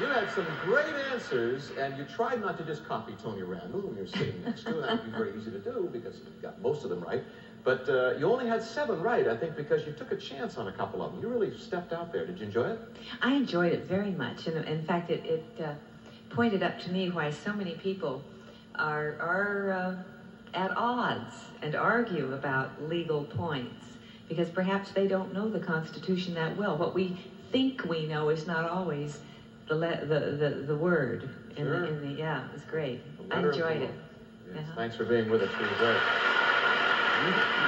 you had some great answers, and you tried not to just copy Tony Randall, when you're sitting next to. him. That would be very easy to do because you got most of them right. But uh, you only had seven right, I think, because you took a chance on a couple of them. You really stepped out there. Did you enjoy it? I enjoyed it very much, and in fact, it, it uh, pointed up to me why so many people are are uh, at odds and argue about legal points because perhaps they don't know the Constitution that well. What we think we know is not always the le- the, the, the word. In, Sure. the, in the yeah, it was great. I letter of the enjoyed it. Yes, Uh-huh. Thanks for being with us. It was great.